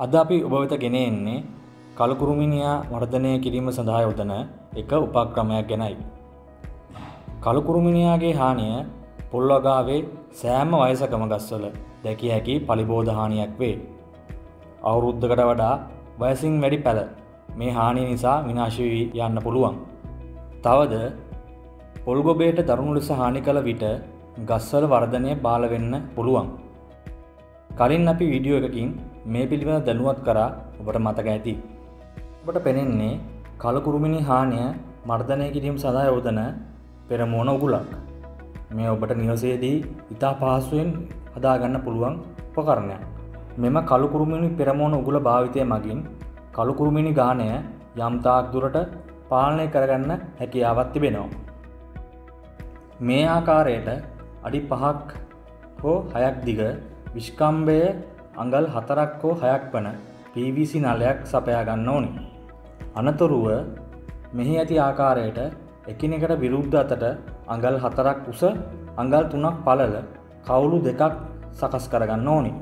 අද අපි ඔබ වෙත ගෙන එන්නේ කළුකුරුමිනියා වර්ධනය කිරීම සඳහා යොදන එක උපක්‍රමයක් ගැනයි. කළුකුරුමිනියාගේ හානිය පොල්වගාවේ සෑම වයසකම ගස්වල දැකිය හැකි පලිබෝධ හානියක් වේ. අවුරුද්ධකට වඩා වයසින් වැඩි පැළ මේ හානි නිසා විනාශවී යන්න පුළුවන්. තවද පොල්ගොබේට දරුණු ලෙස හානි කළ විට ගස්වල වර්ධනය බාලවෙන්න පුළුවන්. කලින් අපි වීඩියෝ එකකින් මේ පිළිබඳ දැනුවත් කරා ඔබට මතක ඇති. ඔබට පෙනෙන්නේ කලකුරුමිනි හානිය මර්ධනය කිරීම සඳහා යෝදන පෙරමුණ උගුලක්. මේ ඔබට නිවසේදී ඉතා පහසුවෙන් හදාගන්න පුළුවන් උපකරණයක්. මෙම කළුකුරුමිනි පෙරමුණ උගුල භාවිතය මගින් කළුකුරුමිනි ගානය යම්තාක් දුරට පාලනය කරගන්න හැකියාවත් තිබෙනවා. මේ ආකාරයට අඩි පහක් හෝ හයක් දිග විශ්කම්බය අඟල් හතරක් හෝ හයක් වන PVC නලයක් සපයා ගන්න ඕනි. අනතුරුව මෙහි ඇති ආකාරයට එකිනෙකට විරුද්ධ අතට අඟල් හතරක් උස අඟල් තුනක් පලල කවුලු දෙකක් සකස් කරගන්න ඕනි.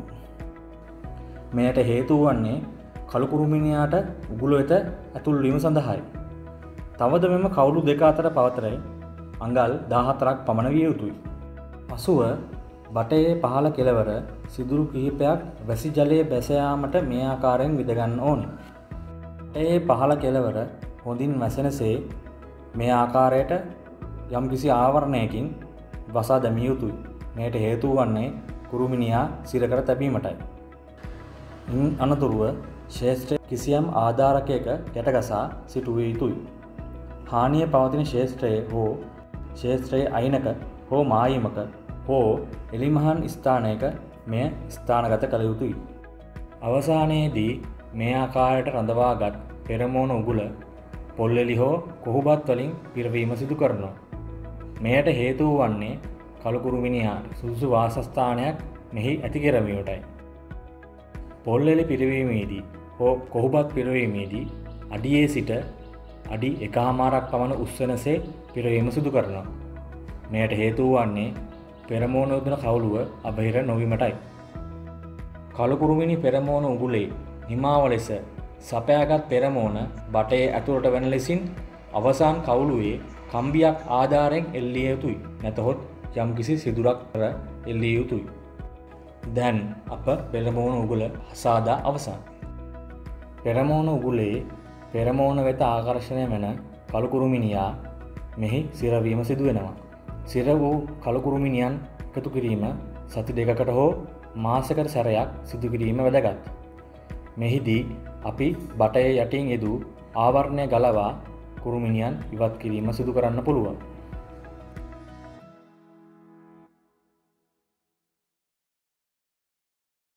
මෙයට හේතු වන්නේ කළුකුරුමිනියාට උගුල වෙත ඇතුල්වීම සඳහායි. තවද මෙම කවුලු දෙක අතර පවතරයි අඟල් දාහතරක් පමණ විය යුතුයි. පසුව බටයේ පහළ කෙලවර සිදුරු කිහිපයක් වැසි ජලය බැසයාමට මේ ආකාරයෙන් විදගන්න ඕනි. ඒ පහළ කෙලවර හොඳින් වැසෙනසේ මේ ආකාරයට යම් කිසි ආවරණයකින් වසා දැමිය යුතුයි. මෙයට හේතු වන්නේ කුරුමිනියා සිරකර තැබීමටයි. ඉන් අනතුරුව ශේෂත්‍රය කිසියම් ආධාරකයක ගැටගසා සිටුවිය යුතුයි. හානිය පවතින ශේෂත්‍රයේ හෝ ශේෂත්‍රයේ අයිනක හෝ මායිමක හෝ එලිමහන් ස්ථානයක මෙය ස්ථානගත කළ යුතුයි. අවසානයේදී මේ ආකාරයට රඳවාගත් පෙරමෝන උගුල පොල්ලෙලි හෝ කොහුබත් වලින් පිරවීම සිදු කරනවා. මෙයට හේතුව වන්නේ කළුකුරුමිනියාට සුදුසු වාසස්ථානයක් මෙහි ඇති කෙරමීමටයි. පොල්ලෙලි පිරවීමේදී හෝ කොහුබත් පිරවීමේදී අඩියේ සිට අඩි එකහමාරක් පමණ උස්සනසේ පිරවීම සිදු කරනවා. මෙයට හේතුව වන්නේ පෙරමෝන යොදන කවුලුව අබහිර නොවීමටයි. කළුකුරුමිනි පෙරමෝන උගුලේ හිමාව ලෙස සපයාගත් පෙරමෝන බටේ ඇතුළට වෙන ලෙසින් අවසාන් කවුලුවේ කම්බියක් ආධාරයෙන් එල්ලිය යුතුයි නැතහොත් යම් කිසි සිදුරක් කර එල්ලිය යුතුයි. දැන් අප පෙරමෝන උගුල හසාදා අවසන්. පෙරමෝන උගුලේ පෙරමෝන වෙත ආකර්ශණය වෙන කළුකුරුමිනියා මෙහි සිරවීම සිදුවෙනවා. සිර වූ කළුකුරුමිනියන් එකතු කිරීම සති දෙකකට හෝ මාසකට සැරයක් සිදුකිරීම වැදගත්. මෙහිදී අපි බටය යටින් යෙදූ ආවරණය ගලවා කුරුමිනියන් ඉවත් කිරීම සිදු කරන්න පුළුවන්.